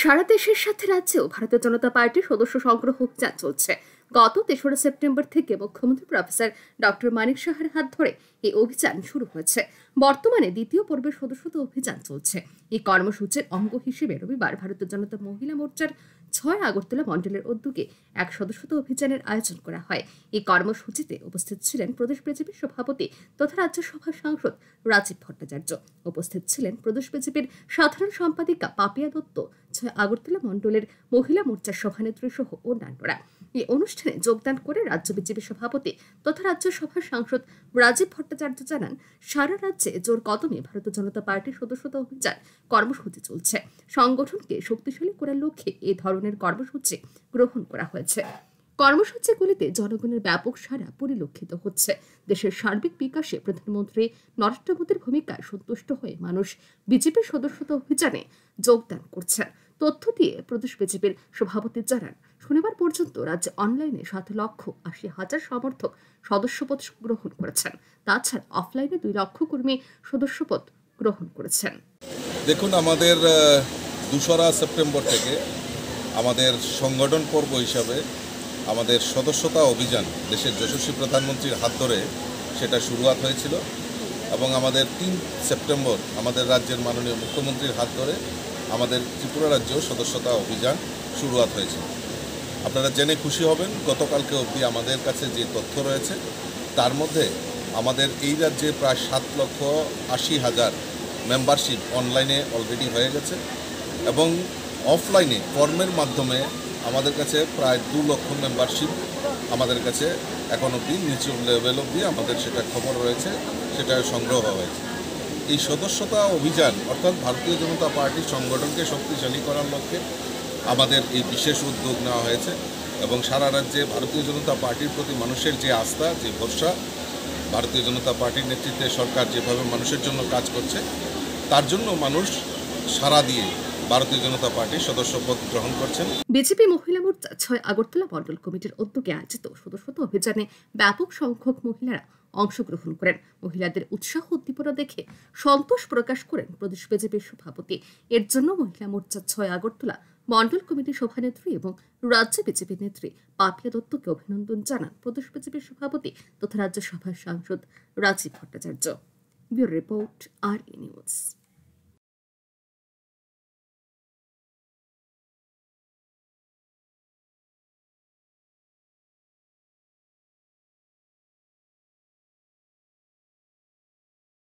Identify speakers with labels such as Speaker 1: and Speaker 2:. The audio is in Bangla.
Speaker 1: সারা দেশের সাথে রাজ্যেও ভারতীয় জনতা পার্টির সদস্য সংগ্রহ অভিযান চলছে। গত তেসরা সেপ্টেম্বর থেকে মুখ্যমন্ত্রী প্রফেসর ডক্টর মানিক সাহার হাত ধরে এই অভিযান শুরু হয়েছে। বর্তমানে দ্বিতীয় পর্বের সদস্যতা অভিযান চলছে। এই কর্মসূচির অঙ্গ হিসেবে রবিবার ভারতীয় জনতা মহিলা মোর্চার ছয় আগরতলা মণ্ডলের উদ্যোগে এক সদস্যতা অভিযানের আয়োজন করা হয়। এই কর্মসূচিতে উপস্থিত ছিলেন প্রদেশ বিজেপির সভাপতি তথা রাজ্যসভার সাংসদ রাজীব ভট্টাচার্য। উপস্থিত ছিলেন প্রদেশ বিজেপির সাধারণ সম্পাদিকা পাপিয়া দত্ত ছয় আগরতলা মণ্ডলের মহিলা মোর্চার সভানেত্রী সহ অন্যান্যরা। এই অনুষ্ঠানে যোগদান করে রাজ্য বিজেপি সভাপতি তথা রাজ্যসভার সাংসদ রাজীব ভট্টাচার্য জানান, সারা রাজ্যে জোর কদমে ভারতীয় জনতা পার্টির সদস্যতা অভিযান কর্মসূচি চলছে। সংগঠনকে শক্তিশালী করার লক্ষ্যে এই ধরনের কর্মসূচি গ্রহণ করা হয়েছে। কর্মসূচিগুলিতে জনগণের ব্যাপক সারা পরিলক্ষিত হচ্ছে। দেশের সার্বিক বিকাশে প্রধানমন্ত্রী নরেন্দ্র মোদীর ভূমিকায় সন্তুষ্ট হয়ে মানুষ বিজেপির সদস্যতা অভিযানে যোগদান করছেন। তথ্য দিয়ে প্রদেশ বিজেপির সভাপতি জানান, শনিবার পর্যন্ত রাজ্যে অনলাইনে সাত লক্ষ আশি হাজার সমর্থক সদস্যপদ গ্রহণ করেছেন। তাছাড়া অফলাইনে দুই লক্ষ কর্মী সদস্যপদ গ্রহণ করেছেন।
Speaker 2: দেখুন, আমাদের দোসরা সেপ্টেম্বর থেকে আমাদের সংগঠন পর্ব হিসাবে আমাদের সদস্যতা অভিযান দেশের যশস্বী প্রধানমন্ত্রীর হাত ধরে সেটা শুরুয়াত হয়েছিল এবং আমাদের তিন সেপ্টেম্বর আমাদের রাজ্যের মাননীয় মুখ্যমন্ত্রীর হাত ধরে আমাদের ত্রিপুরা রাজ্যেও সদস্যতা অভিযান শুরুয়াত হয়েছে। আপনারা জেনে খুশি হবেন, গতকালকে অবধি আমাদের কাছে যে তথ্য রয়েছে, তার মধ্যে আমাদের এই রাজ্যে প্রায় সাত লক্ষ আশি হাজার মেম্বারশিপ অনলাইনে অলরেডি হয়ে গেছে এবং অফলাইনে ফর্মের মাধ্যমে আমাদের কাছে প্রায় দু লক্ষ মেম্বারশিপ আমাদের কাছে এখন অবধি নিচু লেভেল অবধি আমাদের সেটা খবর রয়েছে সেটা সংগ্রহ হয়েছে। এই সদস্যতা অভিযান, অর্থাৎ ভারতীয় জনতা পার্টির সংগঠনকে শক্তিশালী করার লক্ষ্যে আমাদের এই বিশেষ উদ্যোগ নেওয়া হয়েছে এবং সারা রাজ্যে ভারতীয় জনতা পার্টির প্রতি মানুষের যে আস্থা, যে ভরসা, ভারতীয় জনতা পার্টির নেতৃত্বে সরকার যেভাবে মানুষের জন্য কাজ করছে, তার জন্য মানুষ সারা দিয়ে ভারতীয় জনতা পার্টির সদস্যপদ গ্রহণ করছেন।
Speaker 1: বিজেপি মহিলা মোর্চা ছয় আগরতলা মণ্ডল কমিটির উদ্যোগে আয়োজিত সদস্যতা অভিযানে ব্যাপক সংখ্যক মহিলারা অংশগ্রহণ করেন। মহিলাদের উৎসাহ উদ্দীপনা দেখে সন্তোষ প্রকাশ করেন প্রদেশ বিজেপির সভাপতি। এর জন্য মহিলা মোর্চার ছয় আগরতলা মণ্ডল কমিটির সভানেত্রী এবং রাজ্য বিজেপি নেত্রী পাপিয়া দত্তকে অভিনন্দন জানান প্রদেশ বিজেপির সভাপতি তথা রাজ্যসভার সাংসদ রাজীব ভট্টাচার্য। রিপোর্ট আর নিউজ।